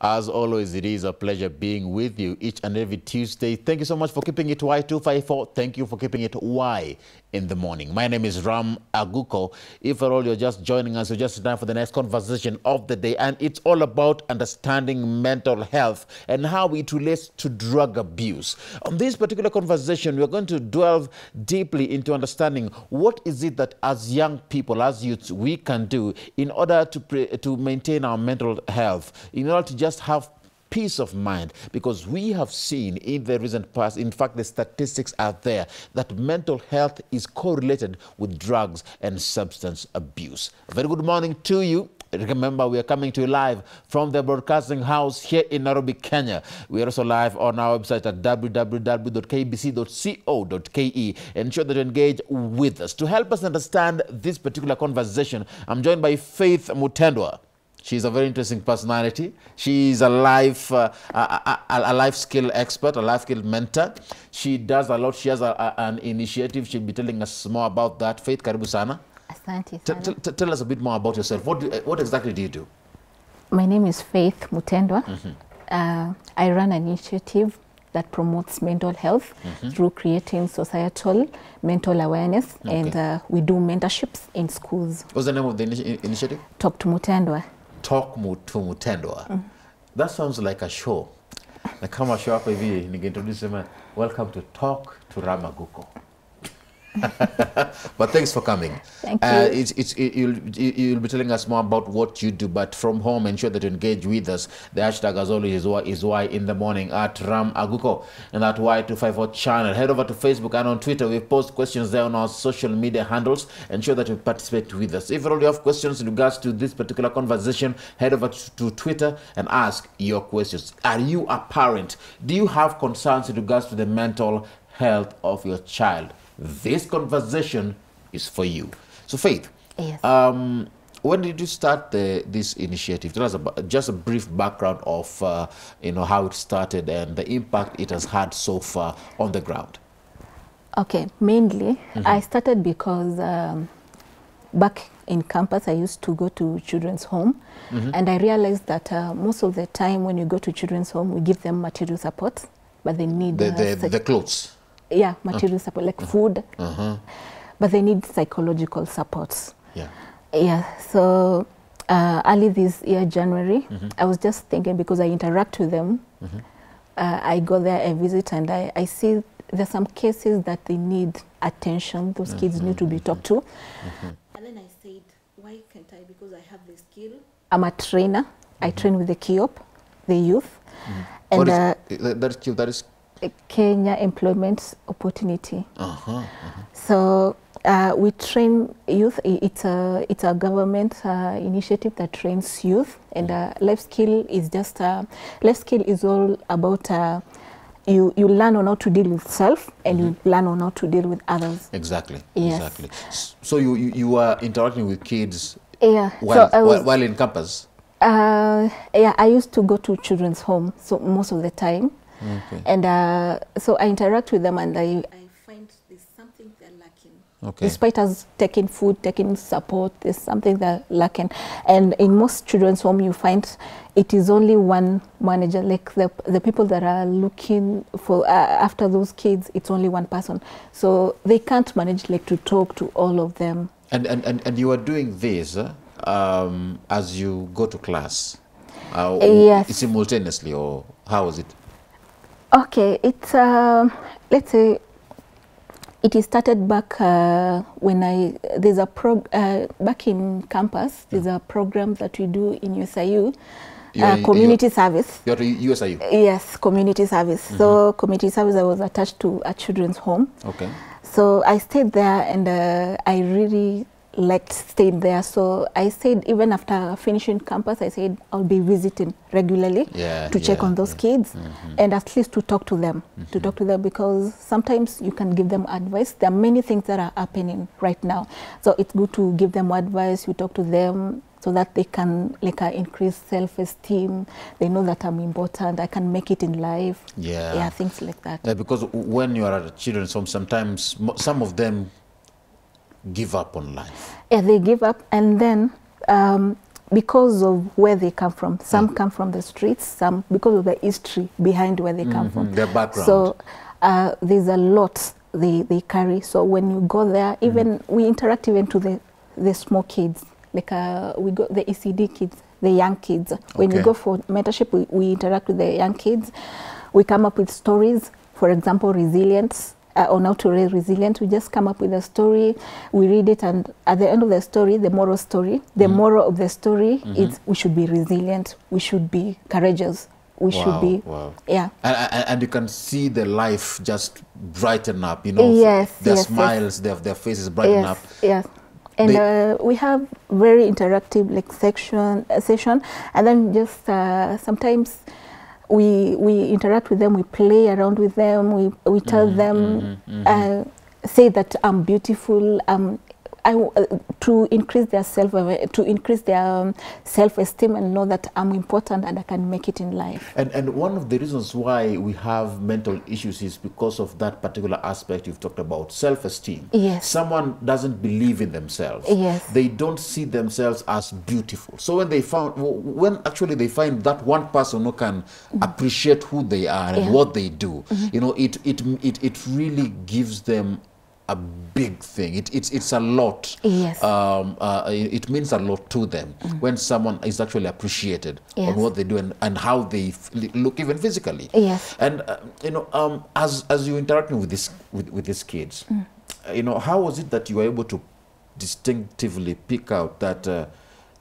As always, it is a pleasure being with you each and every Tuesday. Thank you so much for keeping it Y254. Thank you for keeping it Y in the morning. My name is Ram Aguko. If at all you're just joining us, you're just time for the next conversation of the day. And it's all about understanding mental health and how it relates to drug abuse. On this particular conversation, we're going to delve deeply into understanding what is it that as young people, as youths, we can do in order to, to maintain our mental health, in order to just have peace of mind because we have seen in the recent past, in fact, the statistics are there that mental health is correlated with drugs and substance abuse. Very good morning to you. Remember, we are coming to you live from the broadcasting house here in Nairobi, Kenya. We are also live on our website at www.kbc.co.ke. Ensure that you engage with us. To help us understand this particular conversation, I'm joined by Faith Mutendwa. She's a very interesting personality. She's a life, uh, a, a, a, life skill expert, a life skill mentor. She does a lot. She has a, an initiative. She'll be telling us more about that. Faith, karibu sana. Asante sana. tell us a bit more about yourself. What, do, what exactly do you do? My name is Faith Mutendwa. Uh, I run an initiative that promotes mental health through creating societal mental awareness, and uh, we do mentorships in schools. What's the name of the initi- initiative? Talk to Mutendwa. Talk to Mutendwa. That sounds like a show. Na kama show hapa hivi ningeintroduce sema welcome to Talk to Ramaguko. but thanks for coming. Thank Uh, you. it's, it's, it, you'll, you- you'll be telling us more about what you do, but from home, ensure that you engage with us. The hashtag, as always, is why, is y in the morning at Ram Aguko and that Y254 channel. Head over to Facebook and on Twitter. We post questions there on our social media handles. Ensure that you participate with us. If you already have questions in regards to this particular conversation, head over to, to Twitter and ask your questions. Are you a parent? Do you have concerns in regards to the mental health of your child? This conversation is for you. So, Faith, Yes. um, when did you start the, this initiative? Tell us about, just a brief background of uh, you know how it started and the impact it has had so far on the ground. Okay, mainly I started because um, back in campus I used to go to children's home, and I realized that uh, most of the time when you go to children's home, we give them material support, but they need The uh, the, psych- the clothes. Yeah material support like food, Uh-huh. but they need psychological supports. Yeah. Yeah, so uh, early this year, January, I was just thinking because I interact with them. Uh, I go there, I visit, and I, I see there's some cases that they need attention. Those kids need to be talked to. And then I said, why can't I? Because I have the skill. I'm a trainer. I train with the KYEOP, the youth, and What is, uh, that, that is Kenya Employment Opportunity. Uh-huh. So uh, we train youth. It's a it's a government uh, initiative that trains youth, and uh, life skill is just uh, life skill is all about uh, you you learn on how to deal with self, and you learn on how to deal with others. Exactly. Yes. Exactly. So you, you you are interacting with kids Yeah. while, so was, while, while in campus. uh, yeah, I used to go to children's home, so most of the time, Okay. and uh, so I interact with them, and I I find there's something they're lacking. Okay. despite us taking food, taking support, there's something they're lacking. And in most children's home, you find it is only one manager. Like the the people that are looking for uh, after those kids, it's only one person. So they can't manage like to talk to all of them. And, and, and, and you are doing this uh, um, as you go to class? Uh, Yes. Simultaneously, or how is it? Okay, it's uh, let's say it is started back uh, when I there's a prog uh, back in campus. There's a program that we do in USIU, uh, community you're, service. You're at USIU. Yes, community service. Mm -hmm. So community service, I was attached to a children's home. Okay. So I stayed there, and uh, I really liked staying there. So I said, even after finishing campus, I said I'll be visiting regularly Yeah, to check yeah, on those kids, and at least to talk to them, to talk to them because sometimes you can give them advice. There are many things that are happening right now, so it's good to give them advice. You talk to them so that they can like uh, increase self-esteem. They know that I'm important. I can make it in life. Yeah. yeah, things like that. Uh, because when you are at a children's home, sometimes some of them give up on life. Yeah, they give up, and then um, because of where they come from. Some come from the streets, some because of the history behind where they come from. Mhm, their background. So uh, there's a lot they, they carry. So when you go there, even we interact even to the, the small kids. Like uh, we go the ECD kids, the young kids. When Okay. we go for mentorship, we, we interact with the young kids. We come up with stories, for example, resilience. Uh, on how to raise resilience, we just come up with a story, we read it, and at the end of the story, the moral story, the moral of the story is we should be resilient, we should be courageous, we should be, wow. yeah, And, and, and you can see the life just brighten up, you know. Yes, Their yes, yes. smiles, Their, their faces brighten yes, up. Yes. And uh, we have very interactive like section uh, session, and then just uh, sometimes we we interact with them, we play around with them, we we tell Mm-hmm, them mm -hmm. Uh, say that I'm beautiful. Um, I w- uh, to increase their self to increase their um, self esteem and know that I'm important and I can make it in life. And, and one of the reasons why we have mental issues is because of that particular aspect you've talked about self esteem. Yes. Someone doesn't believe in themselves. Yes. They don't see themselves as beautiful. So when they found, when actually they find that one person who can appreciate who they are and. Yeah. What they do, you know, it, it, it, it really gives them a big thing. It, it's, it's a lot. Yes. Um, uh, it means a lot to them mm. when someone is actually appreciated yes. on. What they do and, and how they f- look even physically. Yes. And uh, you know, um, as as you interacting with this with, with these kids, Mm. uh, you know, how was it that you were able to distinctively pick out that uh,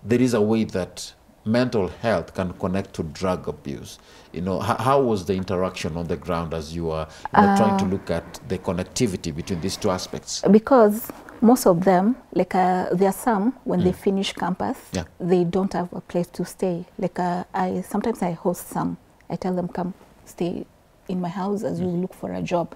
there is a way that mental health can connect to drug abuse? You know, how, how was the interaction on the ground as you are you know, trying to Uh, look at the connectivity between these two aspects? because most of them like uh, there are some when they finish campus Yeah. they don't have a place to stay. Like uh, i sometimes i host some. I tell them come stay in my house as you look for a job.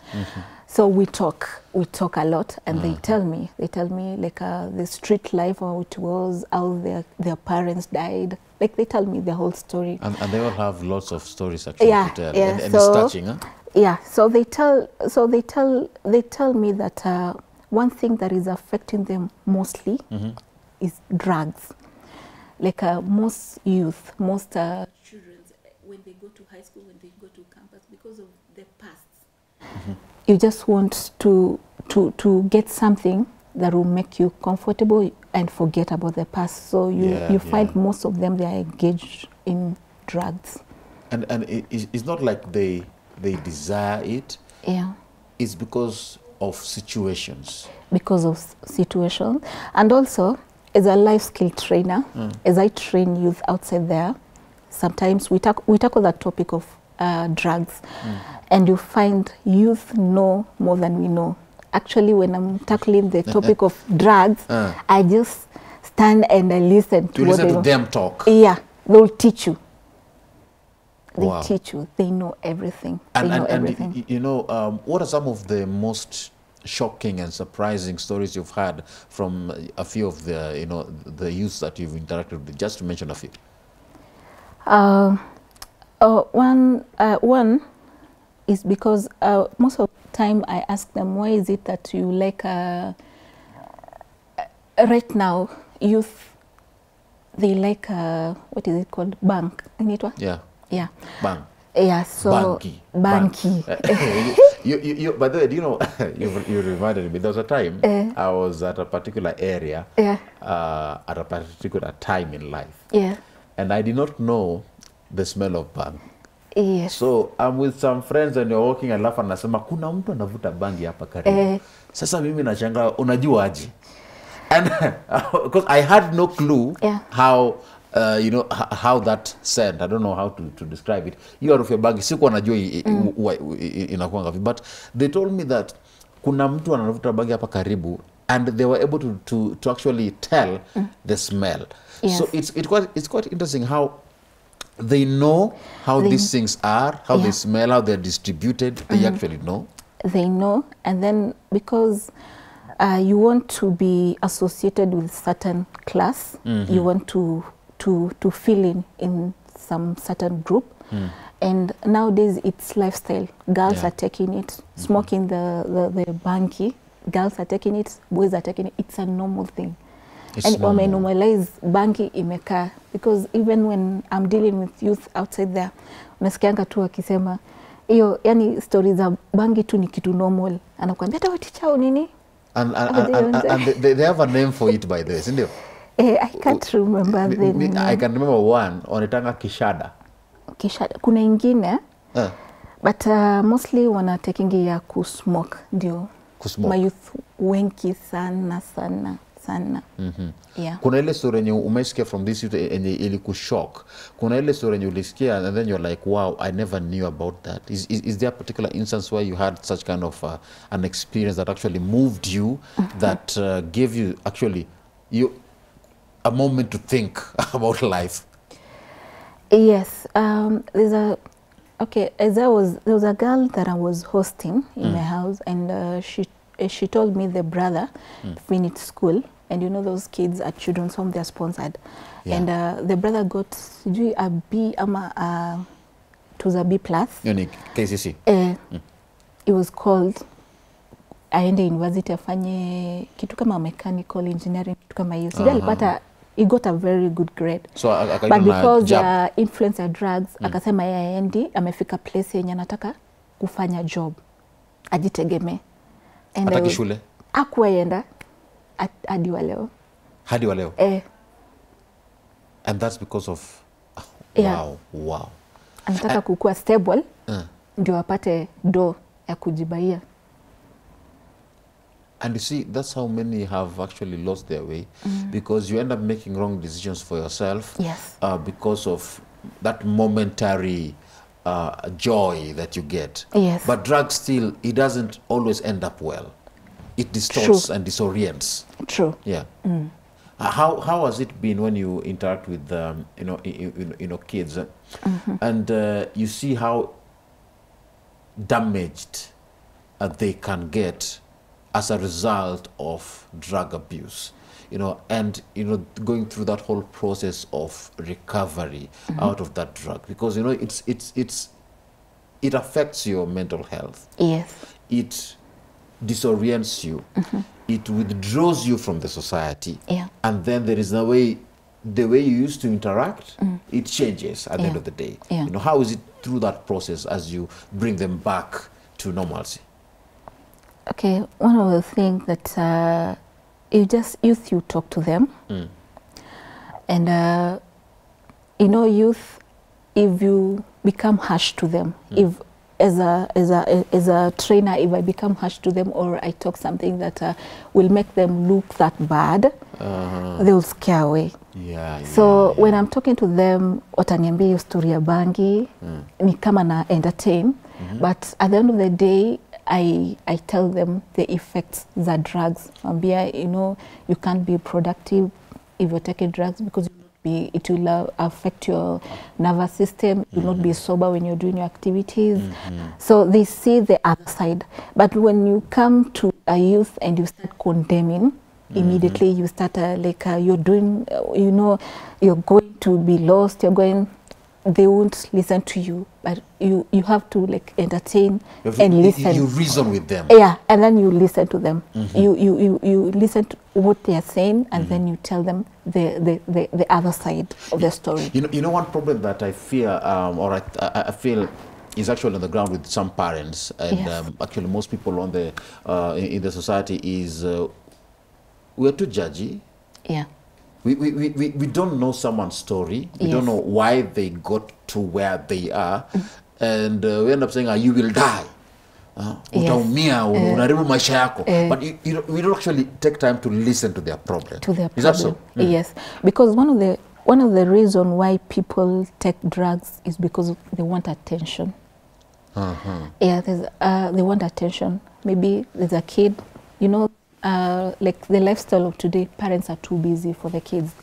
So we talk we talk a lot and they tell me they tell me like uh, the street life how it was how their their parents died like they tell me the whole story And, and they all have lots of stories actually yeah, to tell. yeah. And, and so, it's touching, huh? Yeah, so they tell, so they tell, they tell me that uh, one thing that is affecting them mostly Mm-hmm. is drugs. Like uh, most youth, most uh, children when they go to high school, when they go to campus, because of their pasts. you just want to to to get something that will make you comfortable and forget about the past. So you Yeah, you find yeah. most of them they are engaged in drugs. And and it, it's not like they they desire it. Yeah. It's because of situations. because of s- situation and also as a life skill trainer as i train youth outside there sometimes we talk we tackle that topic of uh, drugs and you find youth know more than we know actually when i'm tackling the topic of drugs Uh. i just stand and i listen to You what listen they to them talk. yeah they'll teach you they Wow. teach you they know everything And, they know and, and everything y- you know, um, what are some of the most shocking and surprising stories you've had from a few of the, you know, the youths that you've interacted with? Just to mention a few. Uh, uh, one, uh, one is because uh, most of time I ask them, why is it that you like, uh, uh, right now, youth, they like, uh, what is it called? Bank. Inaitwa? Yeah. Yeah. bank Yeah, so. Banky. Banky. Bank. you, you, you, by the way, do you know, you, you reminded me, there was a time uh, I was at a particular area Yeah. uh, at a particular time in life. Yeah. And I did not know the smell of bang. Yes. So I'm with some friends and you're walking alafu anasema kuna mtu anavuta bangi hapa karibu. Eh. Sasa mimi nashangaa unajua aje? And because I had no clue Yeah. how uh, you know how that scent I don't know how to, to describe it. Hiyo harufu ya bangi sikuwa najua i- inakuwa ngapi but they told me that kuna mtu anavuta bangi hapa karibu and they were able to, to, to actually tell mm. the smell. Yes. So it's it quite it's quite interesting how they know how They- these things are, how they smell, how they're distributed. They mm-hmm. actually know. they know. And then because uh, you want to be associated with certain class you mm-hmm. want to to to fill in in some certain group. Mm. And nowadays it's lifestyle. Girls Yeah. are taking it. Mm-hmm. Smoking the, the the bangi girls are taking it. Boys are taking it. It's a normal thing It's and normal. wamenormalize bangi imekaa because even when I'm dealing with youth outside there unasikianga tu akisema hiyo yani stori za bangi tu ni kitu normal anakuambia hata watichao nini And, and, and, and, and they, they have a name for it by the way, sindio? eh, I can't remember the name. I can remember one wanaitanga kishada. Kishada. kuna ingine Uh, but uh, mostly wanatekingi ya kusmoke ndio Kusmoke. mayouth wengi sana sana sana mm-hmm. yeah. kuna ile story yenye umesikia from this youth yenye ilikushock kuna ile story yenye ulisikia and then you're like wow i never knew about that is, is, is there a particular instance where you had such kind of uh, an experience that actually moved you mm -hmm. that uh, gave you actually you a moment to think about life Yes, um, there's a okay. As I was, there was a girl that I was hosting in mm. my house, and uh, she she told me the brother mm. finished school, and you know those kids at children's home they're sponsored, Yeah. and uh, the brother got sijui a B ama a, to the B plus. hiyo ni kcc Eh, it was called aende university afanye kitu kama mechanical engineering kitu kama hiyo. Sijui alipata he got a very good grade. So but because ya influence ya drugs akasema yeye aendi amefika place yenye anataka kufanya job ajitegemee Hataki shule? hakuwaenda hadi wa leo hadi wa leo eh, and that's because of Yeah. wow wow anataka kukuwa stable uh. ndio apate do ya kujibaia And you see, that's how many have actually lost their way mm. because you end up making wrong decisions for yourself Yes. uh, because of that momentary uh, joy that you get. Yes. But drugs still, it doesn't always end up well. It distorts True. and disorients. true Yeah. Uh, How how has it been when you interact with um, you know you, you, know kids uh, and uh, you see how damaged uh, they can get as a result of drug abuse you know and you know going through that whole process of recovery out of that drug. Because you know it's it's it's it affects your mental health. Yes. It disorients you. Mhm. it withdraws you from the society. Yeah. and then there is no way the way you used to interact it changes at the end of the day. Yeah. you know how is it through that process as you bring them back to normalcy? Okay, one of the things that uh, you just youth, you talk to them, mm. and uh, you know, youth, if you become harsh to them, mm. if as a as a as a trainer, if I become harsh to them or I talk something that uh, will make them look that bad, uh, they will scare away. yeah So yeah, when I'm talking to them, wataniambia hiyo story ya bangi ni kama na entertain but at the end of the day I, I tell them the effects za drugs. Ambia, you know, you can't be productive if you're taking drugs because be, it will uh, affect your nervous system. You will not be sober when you're doing your activities. Mm -hmm. So they see the other side. But when you come to a youth and you start condemning, immediately you start uh, like uh, you're doing uh, you know you're going to be lost you're going they won't listen to you but you you have to like entertain You have to- and you- listen. you reason with them. Yeah and then you listen to them. You, you you you listen to what they are saying and then you tell them the, the the the other side of the story. You know, you know one problem that I fear, um, or I, I, I feel, is actually on the ground with some parents, and Yes. um, actually most people on the uh, in, in the society is uh, we're too judgy. yeah We, we, we, we don't know someone's story. We yes. don't know why they got to where they are, and uh, we end up saying, ah, "You will die." Uh, utaumia yes. uh, unaharibu maisha yako uh, but you, you know, we don't actually take time to listen to their problem to their problem. is that so mm. Yes, because one of the one of the reason why people take drugs is because they want attention. uh -huh. Yeah, there's, uh, they want attention. Maybe there's a kid, you know, uh, like the lifestyle of today. Parents are too busy for the kids.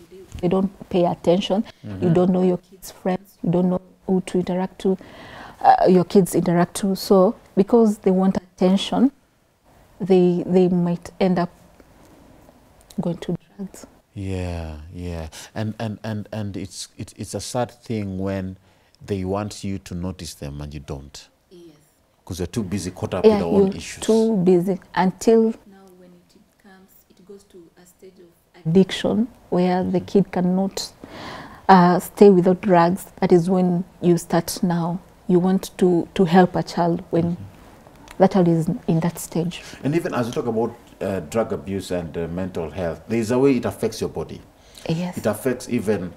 They don't pay attention. You don't know your kids' friends. You don't know who to interact to. Uh, your kids interact to. So because they want attention, they they might end up going to drugs. Yeah, yeah, and and and and it's it's it's a sad thing when they want you to notice them and you don't Yes. because you're too busy caught up yeah, with your own you're issues. too busy until Now when it comes, it goes to a stage of addiction where the kid cannot uh, stay without drugs, that is when you start now. You want to, to help a child when that child is in that stage. And even as you talk about uh, drug abuse and uh, mental health, there is a way it affects your body. Yes. It affects even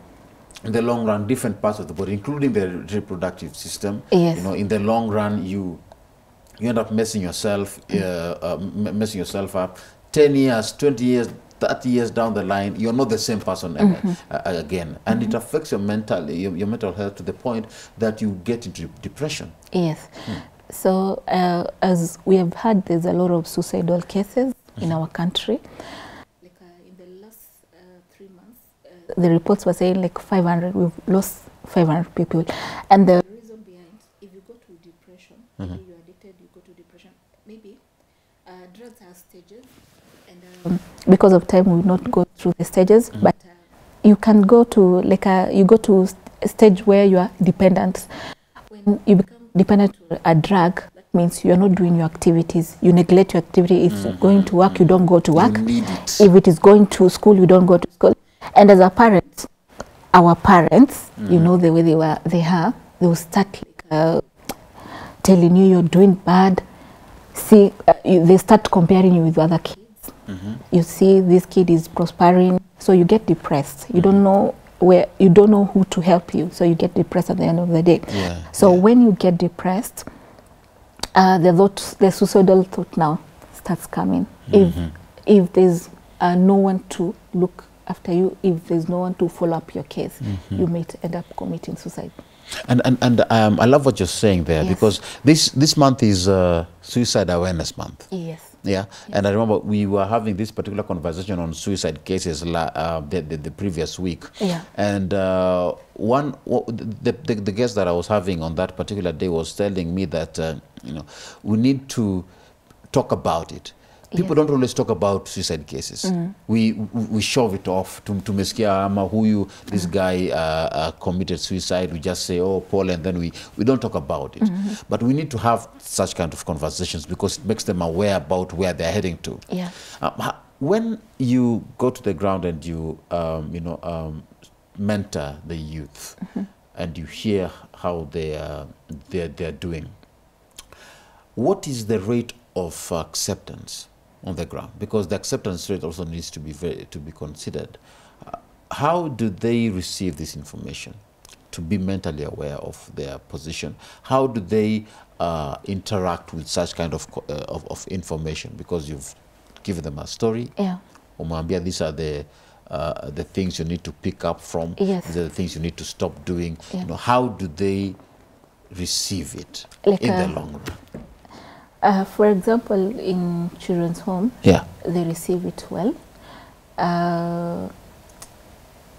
in the long run different parts of the body, including the reproductive system. Yes. You know, in the long run, you you end up messing yourself, uh, uh, messing yourself up. Ten years, twenty years, thirty years down the line, you're not the same person ever, uh, again, and it affects your mental your, your mental health to the point that you get into depression. Yes. So, uh, as we have had, there's a lot of suicidal cases in our country. Like uh, in the last uh, three months, The reports were saying like 500, we've lost 500 people. And the the reason behind, if you go to depression, maybe you're addicted, you go to depression. Maybe uh, drugs have stages, and um, because of time, we will not go through the stages, but uh, you can go to like a, you go to a stage where you are dependent. When you become dependent to a drug, that means you're not doing your activities. You neglect your activity. If you're going to work, you don't go to work. It. If it is going to school, you don't go to school. And as a parent, our parents, you know the way they were, they are, they will start like, uh, telling you you're doing bad. See, uh, you, they start comparing you with other kids. You see, this kid is prospering, so you get depressed. You don't know where, you don't know who to help you, so you get depressed at the end of the day. Yeah, So yeah. when you get depressed, uh, the thought, the suicidal thought now starts coming. If if there's uh, no one to look after you, if there's no one to follow up your case, you may end up committing suicide. And and, and um, I love what you're saying there Yes. because this this month is uh, Suicide Awareness Month. Yes. Yeah, and I remember we were having this particular conversation on suicide cases la, uh, the, the, the previous week. Yeah. And uh, one, the, the, the guest that I was having on that particular day was telling me that, uh, you know, we need to talk about it. People Yes. don't always talk about suicide cases. We, we we shove it off. To tumesikia ama huyu, this guy uh, uh, committed suicide. We just say, oh, Paul, and then we, we don't talk about it. But we need to have such kind of conversations because it makes them aware about where they're heading to. Yeah. Um, when you go to the ground and you, um, you know, um, mentor the youth, and you hear how they are, they're, they're doing, what is the rate of acceptance on the ground? Because the acceptance rate also needs to be very, to be considered. Uh, how do they receive this information? To be mentally aware of their position, how do they uh, interact with such kind of, uh, of of information? Because you've given them a story, Yeah. umwambia these are the uh, the things you need to pick up from. Yes. These are the things you need to stop doing. Yeah. You know, how do they receive it Like in the long run? Uh, for example, in children's home, Yeah. they receive it well. Uh,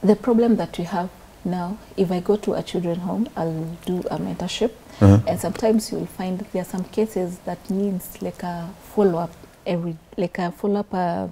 the problem that we have now, if I go to a children home, I'll do a mentorship, and sometimes you'll find there are some cases that needs like a follow up every, like a follow up, uh,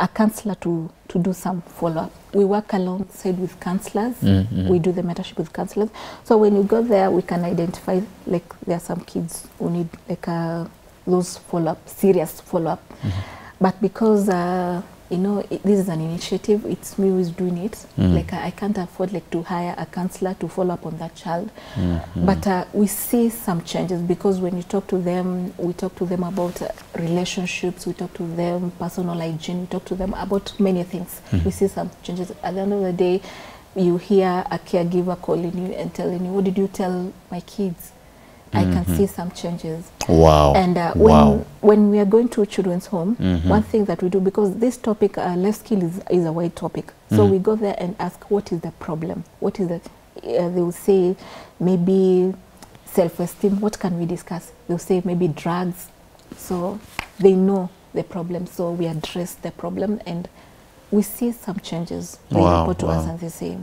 a counselor to to do some follow up. We work alongside with counselors. We do the mentorship with counselors. So when you go there, we can identify like there are some kids who need like a those follow up, serious follow up. Mm -hmm. But because uh, you know it, this is an initiative, it's me who is doing it. Mm -hmm. Like I, I can't afford like to hire a counselor to follow up on that child. Mm -hmm. But uh, we see some changes because when you talk to them, we talk to them about uh, relationships. We talk to them personal hygiene. We talk to them about many things. We see some changes. At the end of the day, you hear a caregiver calling you and telling you, "What did you tell my kids?" I can see some changes. Wow. And uh, when, wow. when we are going to children's home, one thing that we do, because this topic, uh, life skill is, is a wide topic. So we go there and ask, what is the problem? What is the, uh, they will say, maybe self-esteem, what can we discuss? They'll say maybe drugs. So they know the problem. So we address the problem and we see some changes. They Wow, report to wow. us and they say,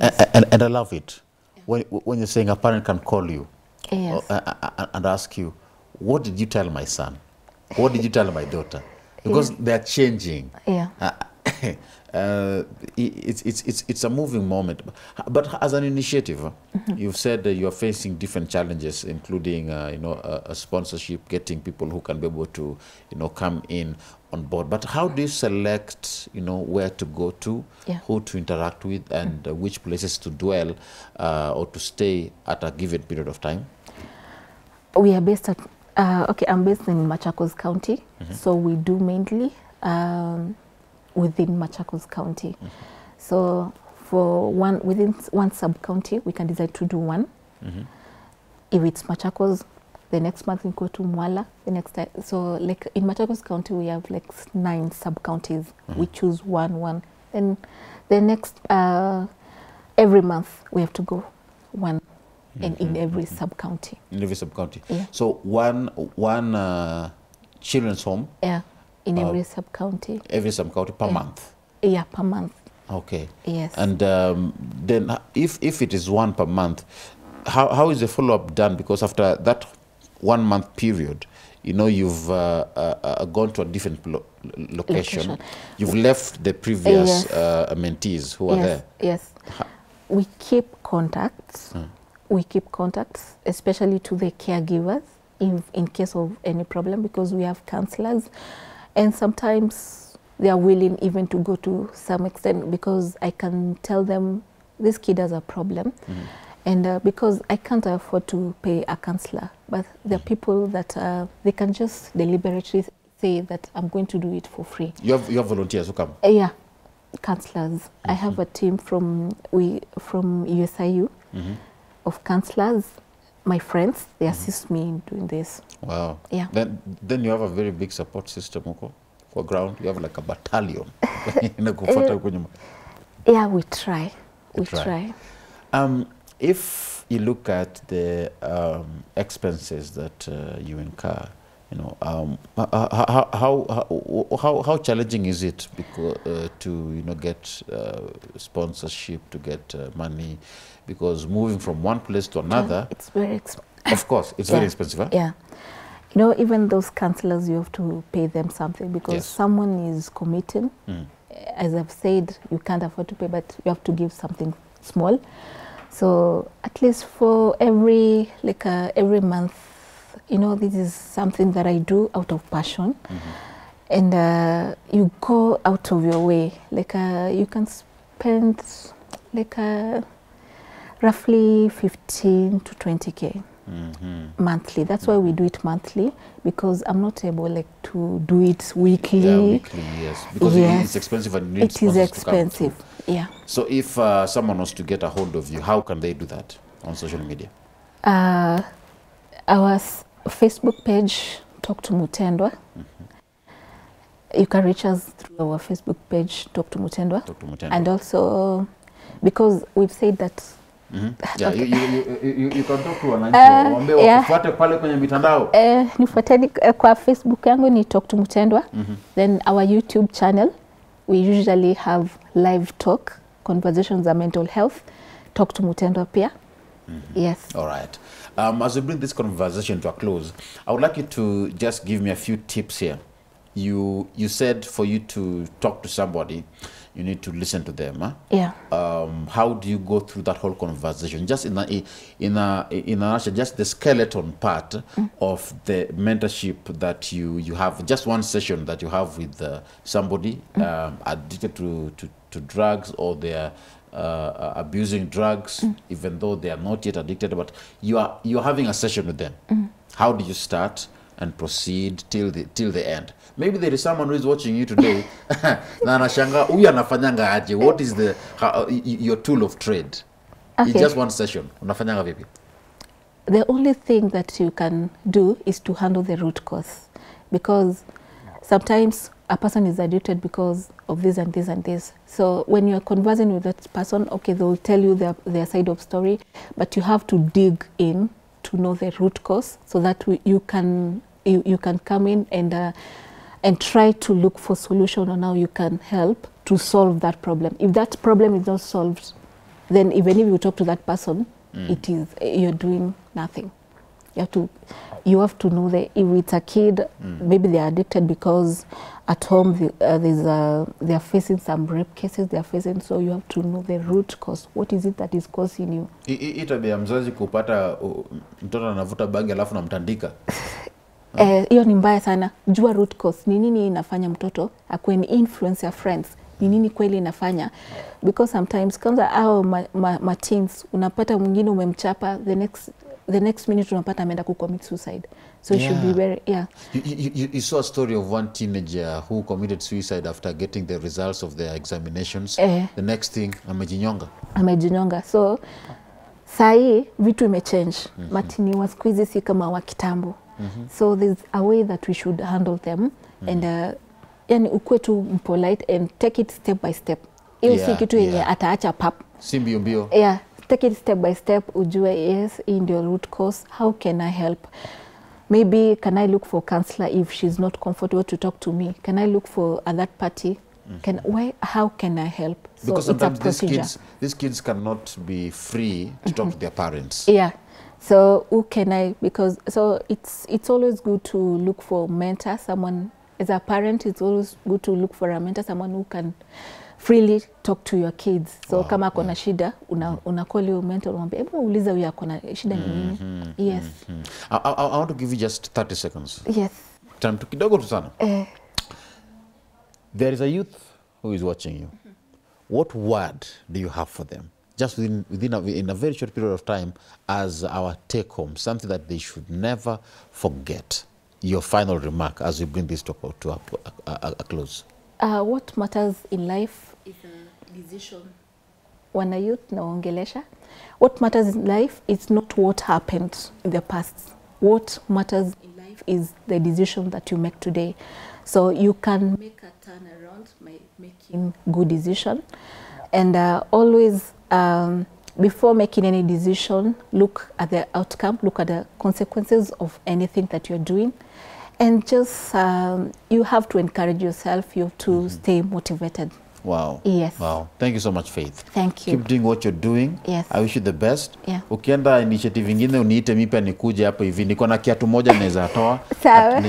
And, and, and I love it. When, when you're saying a parent can call you yes. uh, uh, uh, and ask you, what did you tell my son? What did you tell my daughter? Because they're changing. yeah. Uh, uh, it's, it's, it's, it's a moving moment. But as an initiative, mm -hmm. you've said that you're facing different challenges, including uh, you know a, a sponsorship, getting people who can be able to you know come in on board. But how do you select you know where to go to, Yeah. who to interact with, and mm uh, which places to dwell uh, or to stay at a given period of time? We are based at, uh, okay, I'm based in Machakos County. Mm-hmm. So we do mainly um, within Machakos County. Mm-hmm. So for one, within one sub county, we can decide to do one. Mhm. If it's Machakos, the next month we go to Mwala. The next time, so like in Machakos County, we have like nine sub counties. We choose one, one. Then the next, uh, every month we have to go one, in, in every sub county. in every sub county. Yeah. So one one uh, children's home Yeah, in uh, every sub county. every sub county per Yeah. month. Yeah, per month. Okay. Yes. And um, then if if it is one per month, how how is the follow up done? Because after that one month period, you know you've uh, uh, uh, gone to a different lo- location. Location. You've left the previous Yes. uh, mentees who are yes, there. yes. We keep contacts. We keep contacts, especially to the caregivers, in in case of any problem, because we have counselors, and sometimes they are willing even to go to some extent because I can tell them this kid has a problem, mm -hmm. and uh, because I can't afford to pay a counselor, but there are people that uh, they can just deliberately say that I'm going to do it for free. You have you have volunteers who come. Uh, yeah, counselors. Mm -hmm. I have a team from we from USIU Mhm. Of counselors. My friends, they assist me in doing this. Wow. Yeah. Then then you have a very big support system huko kwa ground. You have like a battalion inakufuata huko nyuma. Yeah, we try. We try. try. Um, if you look at the um, expenses that uh, you incur, you know, um, how, how, how, how, challenging is it because, uh, to you know get uh, sponsorship to get uh, money? Because moving from one place to another, It's very expensive. of course, it's very expensive. Huh? Yeah. You know, even those counselors, you have to pay them something because Yes. someone is committing. Mm. As I've said, you can't afford to pay, but you have to give something small. So at least for every like uh, every month, you know, this is something that I do out of passion, and uh, you go out of your way. Like uh, you can spend like uh, roughly fifteen to twenty k Mhm. monthly. That's why we do it monthly because I'm not able like to do it weekly. Yeah, weekly, yes, because Yes. it's expensive and It is sponsors to come through. expensive. Yeah. So if uh, someone wants to get a hold of you, how can they do that on social media? Uh, our Facebook page, Talk to Mutendwa. You can reach us through our Facebook page, Talk to Mutendwa. Talk to Mutendwa. And also, because we've said that Mhm. Yeah, you, you, you, you, you can talk to wananchi Uh, waambie yeah. pale kwenye mitandao. eh, nifuateni eh, kwa Facebook yangu ni Talk to Mutendwa. Mm -hmm. Then our YouTube channel, we usually have live talk, conversations on mental health. Talk to Mutendwa pia. Yes. All right. Um, as we bring this conversation to a close, I would like you to just give me a few tips here. You you said for you to talk to somebody, you need to listen to them. Huh? Yeah. um, how do you go through that whole conversation? Just in a in a in a nutshell, just the skeleton part of the mentorship that you you have. Just one session that you have with uh, somebody um, addicted to, to to drugs or they're uh, uh, abusing drugs, mm. even though they are not yet addicted. But you are you are having a session with them. mm. How do you start? and proceed till the till the end maybe there is someone who is watching you today na anashanga huyu anafanyanga aje what is the how, y- your tool of trade okay. It's just one session unafanyanga vipi the only thing that you can do is to handle the root cause because sometimes a person is addicted because of this and this and this. So when you're conversing with that person okay they'll tell you their, their side of story but you have to dig in to know the root cause so that we, you can you, you can come in and uh, and try to look for solution on how you can help to solve that problem. If that problem is not solved then even if you talk to that person it is you're doing nothing. You have to you have to know that if it's a kid maybe they're addicted because at home the, uh, there's a, they are facing some rape cases they are facing so you have to know the root cause. What is it that is causing you? Hii- tabia ya mzazi kupata mtoto anavuta bangi alafu namtandika. Eh, hiyo ni mbaya sana. Jua root cause. Ni nini inafanya mtoto akuwe ni influence ya friends? Ni nini kweli inafanya? Because sometimes kwanza au ma, ma, ma teens unapata mwingine umemchapa the next the next minute unapata ameenda kucommit suicide so yeah. should be very yeah You, you, you, saw a story of one teenager who committed suicide after getting the results of their examinations. Eh. The next thing, amejinyonga. amejinyonga so sahii vitu imechange mm -hmm. matini wa siku hizi si kama wa kitambo mm -hmm. so there's a way that we should handle them mm -hmm. and uh, yani ukuwe tu polite and take it step by step hiyo Yeah, si kitu yenye yeah. ataacha pap Si mbio mbio. yeah take it step by step ujue yes hii ndio root cause how can i help? Maybe can i look for counselor if she's not comfortable to talk to me? Can i look for a third party? Can mm-hmm. why how can i help? So because sometimes these kids, these kids cannot be free to mm-hmm. talk to their parents. yeah. So who can i because so it's it's always good to look for mentor someone as a parent it's always good to look for a mentor someone who can freely talk to your kids so Wow, kama akona shida una, una mentor mwambie hebu uliza huyu akona shida ni nini yes Hmm. I, I, I want to give you just 30 seconds. yes Time tu kidogo tu sana. eh, There is a youth who is watching you. What word do you have for them? Just within, within a, in a very short period of time, as our take home, something that they should never forget. Your final remark as we bring this talk to a, a, a, a close. uh, what matters in life decision. wana youth nawaongelesha what matters in life is not what happened in the past. What matters in life is the decision that you make today. So you can Make a turn around by making making good decision. And uh, always um, before making any decision look at the outcome look at the consequences of anything that you're doing. And just um, you have to encourage yourself you have to stay motivated Wow. Yes. Wow. Thank you so much, Faith. thank you Keep doing what you're doing. Yes. I wish you the best. Yeah. Ukienda initiative ingine uniite mi pia nikuje hapo hivi. Niko na kiatu moja naweza toa. Sawa.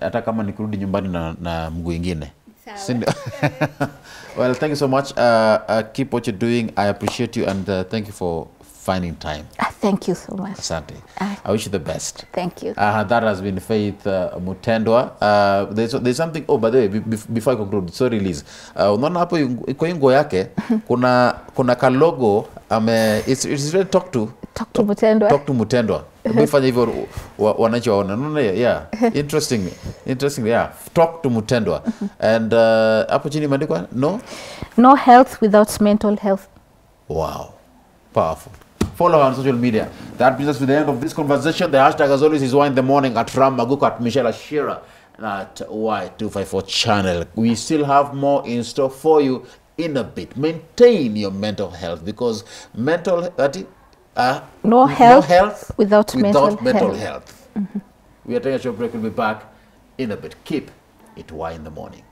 Hata kama nikurudi nyumbani na, na mguu ingine. Sawa. Well, thank you so much. Uh, uh, keep what you're doing. I appreciate you and uh, thank you for finding time. Uh, thank you so much Asante. Uh, I wish you the best. thank you Uh, that has been Faith uh, Mutendwa. Uh, there's, there's something, oh, by the way, before I conclude, sorry Liz. Uh, unaona hapo kwa ingo yake, kuna, kuna kalogo, ame, it's, it's really talk to, talk to Mutendwa talk to Mutendwa. Hebu ifanye hivyo wa- wananchi waone. Unaona? Yeah. Interesting. Interesting. Yeah. Talk to Mutendwa. And uh, hapo chini imeandikwa no? no health without mental health Wow. Powerful. Follow on social media. That brings us to the end of this conversation. The hashtag, as always, is Why in the Morning at Ram maguka at Michelle Ashira at Y254 channel. We still have more in store for you in a bit. Maintain your mental health because mental that is, uh, No health without without mental mental health. health. Mm -hmm. We are taking a short break. We'll be back in a bit. Keep it Y in the Morning.